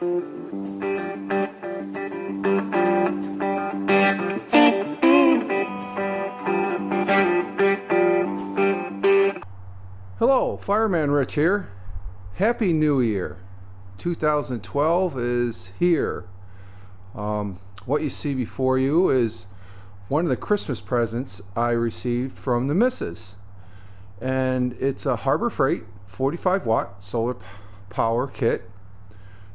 Hello, Fireman Rich here. Happy New Year. 2012 is here. Um, what you see before you is one of the Christmas presents I received from the missus. And it's a Harbor Freight 45 watt solar power kit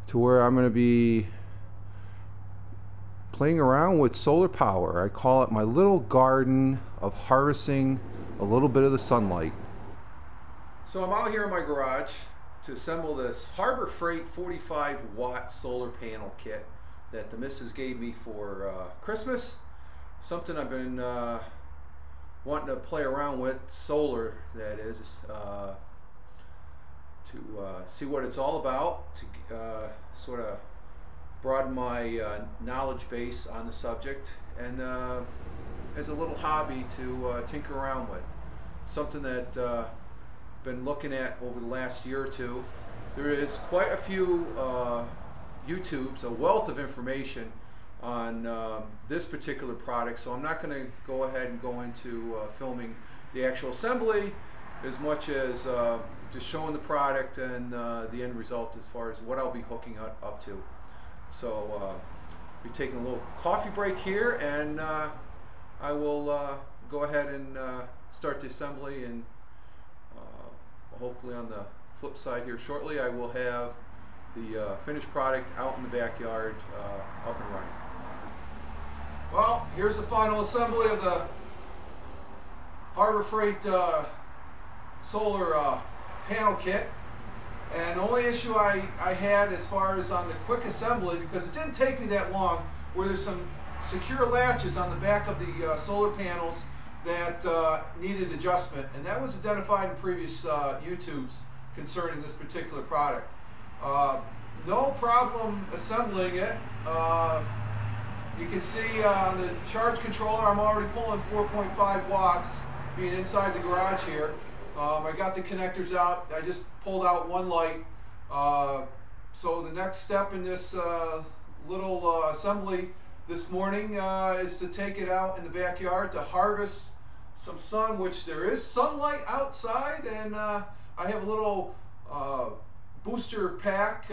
to where I'm going to be playing around with solar power. I call it my little garden of harvesting a little bit of the sunlight. So I'm out here in my garage to assemble this Harbor Freight 45 watt solar panel kit that the missus gave me for uh, Christmas. Something I've been uh, wanting to play around with, solar that is, uh, to uh, see what it's all about, to uh, sort of broaden my uh, knowledge base on the subject, and uh, as a little hobby to uh, tinker around with. Something that uh, been looking at over the last year or two. There is quite a few YouTubes, a wealth of information on um, this particular product. So I'm not going to go ahead and go into filming the actual assembly as much as uh, just showing the product and uh, the end result as far as what I'll be hooking up, up to. So uh, be taking a little coffee break here and uh, I will uh, go ahead and uh, start the assembly and hopefully on the flip side here shortly I will have the finished product out in the backyard up and running. Well, here's the final assembly of the Harbor Freight solar uh, panel kit. And the only issue I, I had as far as on the quick assembly, because it didn't take me that long, where there's some secure latches on the back of the uh, solar panels that uh, needed adjustment. And that was identified in previous uh, YouTubes concerning this particular product. Uh, no problem assembling it. Uh, you can see uh, on the charge controller, I'm already pulling 4.5 watts, being inside the garage here. Um, I got the connectors out. I just pulled out one light. Uh, so the next step in this uh, little uh, assembly this morning uh, is to take it out in the backyard to harvest some sun, which there is sunlight outside, and uh, I have a little uh, booster pack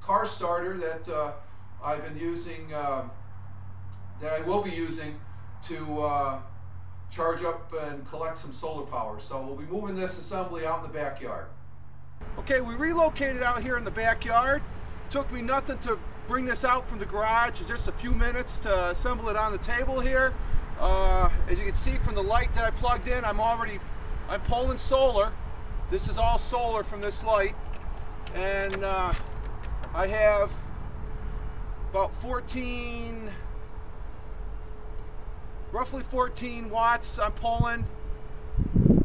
car starter that I've been using, that I will be using to charge up and collect some solar power. So we'll be moving this assembly out in the backyard. Okay, we relocated out here in the backyard. Took me nothing to bring this out from the garage, just a few minutes to assemble it on the table here. Uh, as you can see from the light that I plugged in, I'm already, I'm pulling solar. This is all solar from this light. And uh, I have about 14, roughly 14 watts I'm pulling.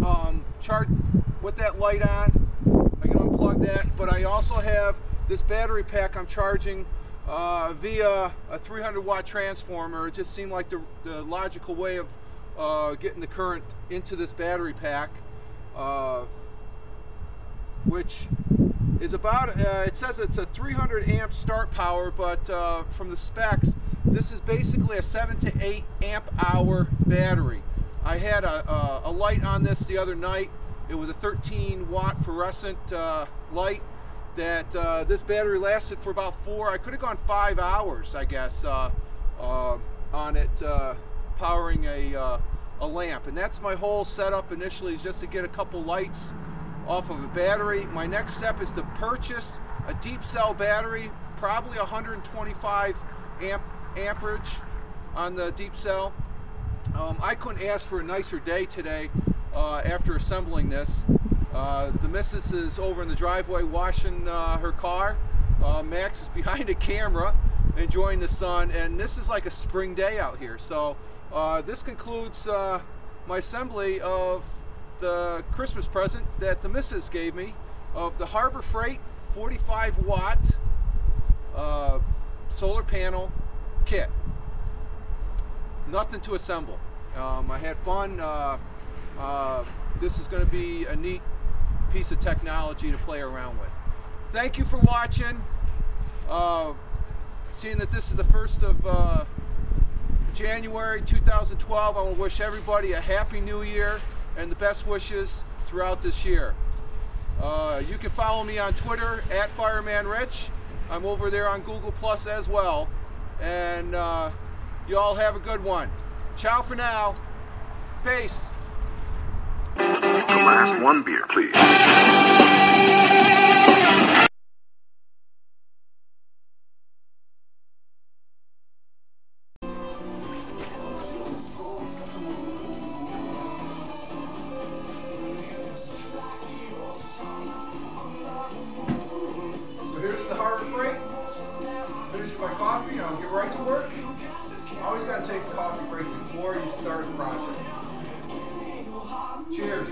Um, with that light on. I can unplug that, but I also have this battery pack I'm charging uh, via a 300 watt transformer. It just seemed like the, the logical way of uh, getting the current into this battery pack, uh, which is about, uh, it says it's a 300 amp start power, but uh, from the specs, this is basically a 7 to 8 amp hour battery. I had a, a, a light on this the other night. It was a 13 watt fluorescent uh, light that uh, this battery lasted for about four, I could have gone five hours, I guess, uh, uh, on it uh, powering a, uh, a lamp. And that's my whole setup initially is just to get a couple lights off of a battery. My next step is to purchase a deep cell battery, probably 125 amp amperage on the deep cell. Um, I couldn't ask for a nicer day today uh, after assembling this. Uh, the missus is over in the driveway washing uh, her car. Uh, Max is behind the camera enjoying the sun and this is like a spring day out here. So uh, this concludes uh, my assembly of the Christmas present that the missus gave me of the Harbor Freight 45 watt solar panel kit. Nothing to assemble. Um, I had fun. Uh, uh, this is going to be a neat piece of technology to play around with. Thank you for watching. Uh, seeing that this is the first of uh, January 2012, I want to wish everybody a happy new year and the best wishes throughout this year. Uh, you can follow me on Twitter at Fireman Rich. I'm over there on Google Plus as well. And uh, you all have a good one. Ciao for now. Peace. Glass one beer, please. My coffee and I'll get right to work. Always got to take a coffee break before you start a project. Cheers.